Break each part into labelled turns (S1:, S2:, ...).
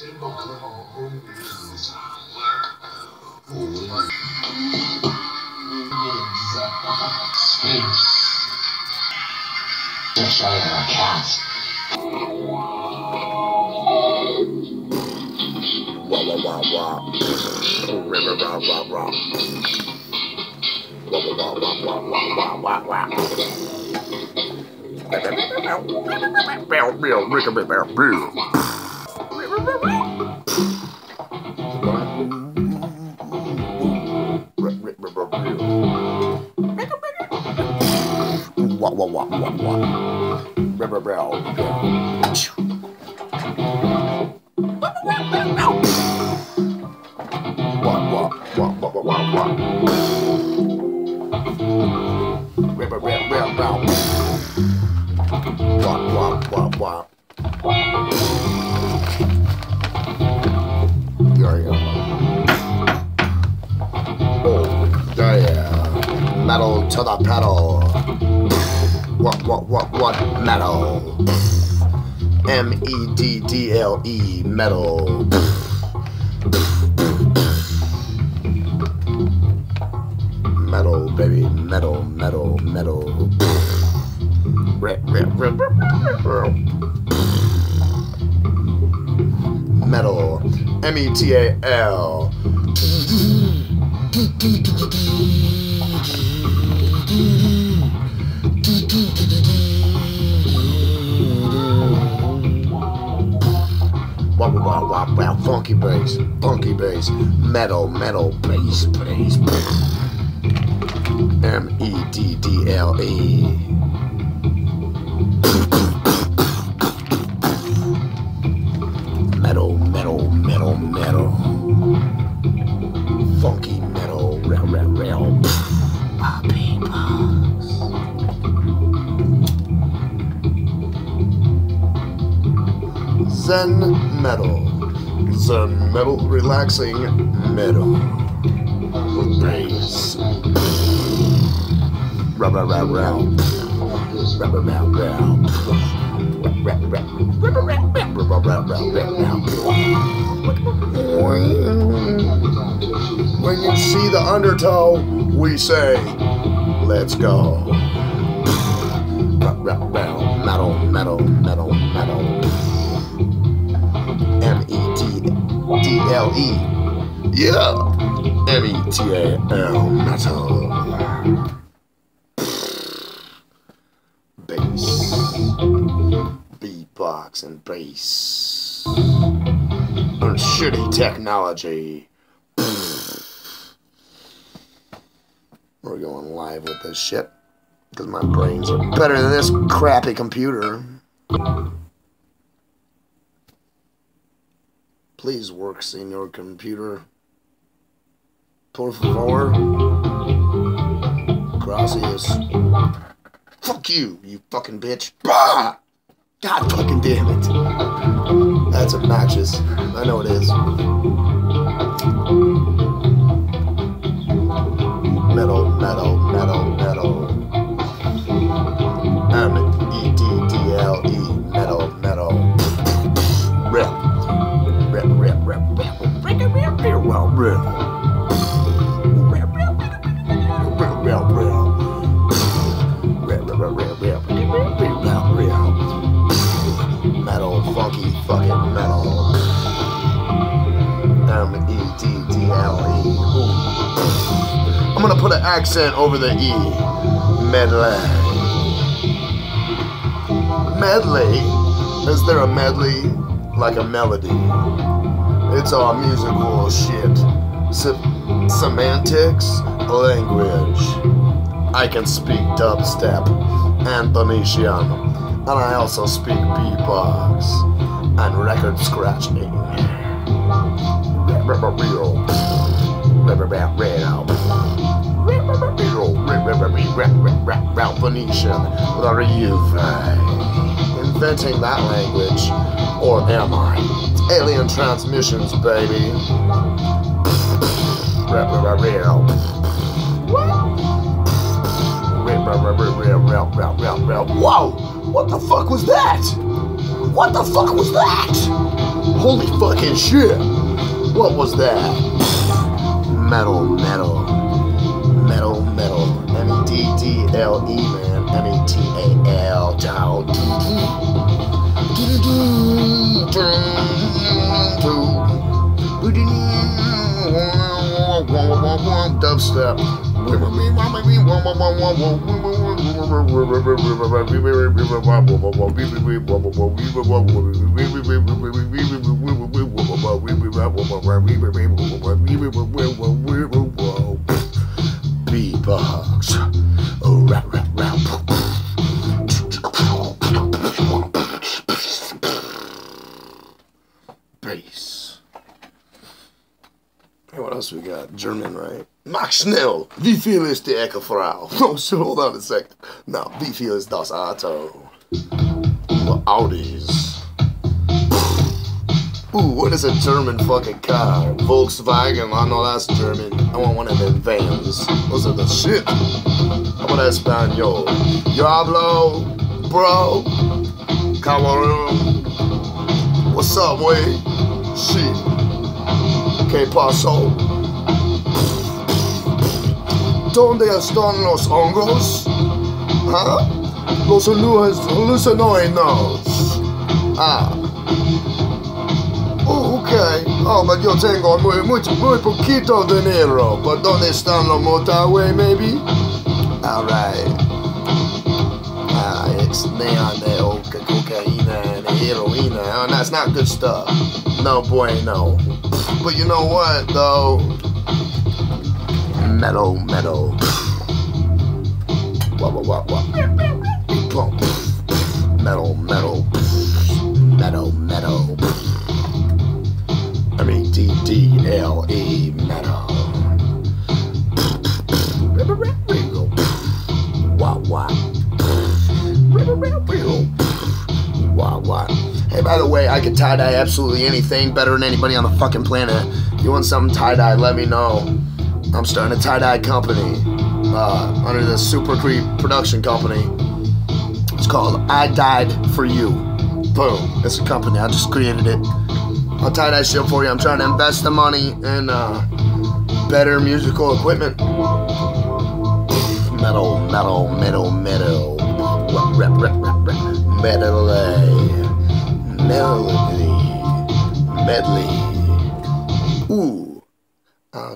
S1: Just right in our cats.
S2: Wah wah wah wah. River rah rah rah. Wah wah wah wah wah wah wah wah. Bill, bill, bill, bill, bill. Wah wah wah wah bow bow. Wah wah wah wah wah wah wah. Bow bow. Wah wah wah wah. There you go. Oh, yeah. Metal to the pedal. What, what, what, what? Metal. M E D D L E. Metal. Metal, baby. Metal, metal, metal. Rip, rip, rip, rip, rip, rip. Metal. M E T A L. funky bass, funky bass, metal, metal, bass, bass. M E D D L E. Metal, metal, metal, metal. Funky metal, rail, rail, rail. Zen metal is metal, relaxing metal. Bass. Rubber, rubber, rubber. Rubber, rubber, rubber. When you see the undertow, we say, let's go. L E. Yeah. M E T A L. Metal. Bass. Beatbox and bass. On shitty technology. We're going live with this shit. Because my brains are better than this crappy computer. Please work, senor computer. Por favor. Gracias. Fuck you, you fucking bitch. Bah! God fucking damn it. That's obnoxious. I know it is. Metal, metal. Metal, funky fucking metal. M E D D L E. I'm gonna put an accent over the E. Medley. Medley? Is there a medley? Like a melody. It's all musical shit. Se- semantics, language. I can speak dubstep and Venetian. And I also speak beatbox and record scratching. With a Rejuve. Inventing that language, or am I? It's alien transmissions, baby. Whoa! What the fuck was that? What the fuck was that? Holy fucking shit! What was that? Metal, metal, metal, metal. M E D D L E, man. M E T A L. Dubstep. Beatbox. Schnell! Wie viel ist die Ecke? Oh, so hold on a second. Now, wie viel ist das Auto? The Audis. Ooh, what is a German fucking car? Volkswagen, I know that's German. I want one of them vans. Those are the shit. How about Espanol? Yo hablo, bro. Cameroon. What's up, way? Shit. ¿Qué pasó? ¿Dónde están los hongos? ¿Ah? Los alucinoides. Ah. Oh, ok. Oh, but yo tengo muy, muy, muy poquito dinero. But ¿dónde están los motorway, maybe? Alright. Ah, it's neon, oh, cocaine and heroin. Oh, that's not good stuff. No bueno. But you know what, though? Metal, metal. Wah, wah, wah, wah. Metal, metal. Metal, metal. M-E-D-D-L-E, metal. Wah, wah. Wah, wah. Hey, by the way, I can tie dye absolutely anything better than anybody on the fucking planet. You want something tie dye? Let me know. I'm starting a tie dye company uh, under the Super Creep production company. It's called I Died for You. Boom. It's a company. I just created it. I'll tie that shit for you. I'm trying to invest the money in uh, better musical equipment. Metal, metal, metal, metal. Rap, rap, rap, rap. Medley. Melody. Medley.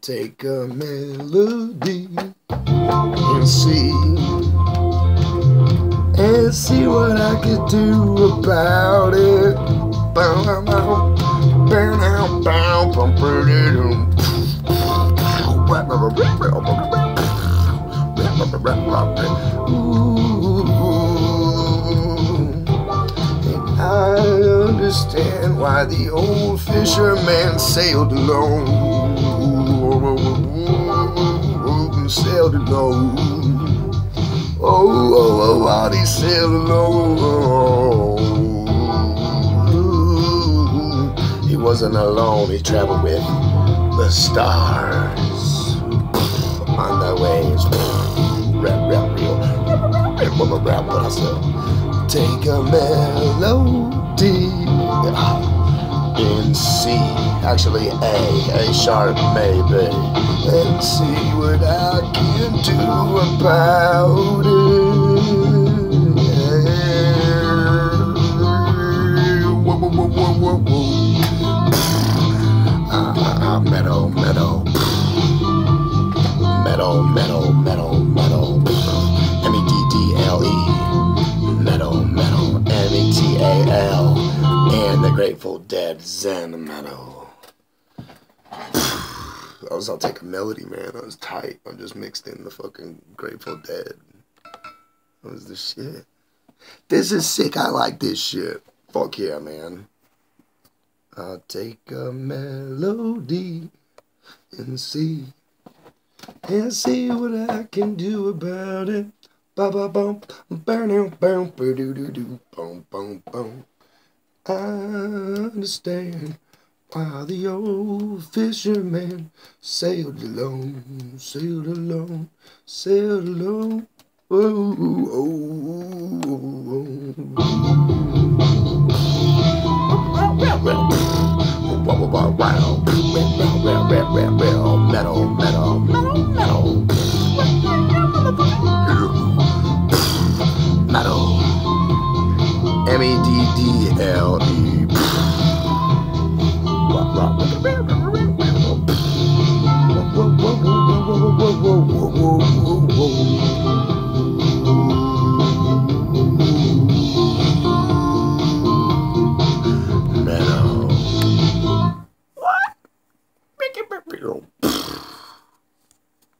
S2: Take a melody and see and see what I could do about it. Bow, bow, bow, bow, bow, Ooh. And I understand why the old fisherman sailed alone. Sailed alone. Oh, oh, oh, while he sailed alone. He wasn't alone, he traveled with the stars on the waves. Rap, rap, real. Rap, rap, rap, said, take a melody ah, in C, actually A, A sharp maybe, and see what I can do about it. Whoa, whoa, whoa, whoa. Ah, ah, ah, metal, metal. Metal, metal, metal, metal. M E D D L E. Metal, metal. M E T A L. And the Grateful Dead Zen metal. I was I'll take a melody, man. I was tight. I'm just mixed in the fucking Grateful Dead. That was the shit. This is sick. I like this shit. Fuck yeah, man. I'll take a melody and see and see what I can do about it. Ba ba bum, bum boom, doo boom, boom, boom. I understand why the old fisherman sailed alone, sailed alone, sailed alone. Oh, oh, oh, oh.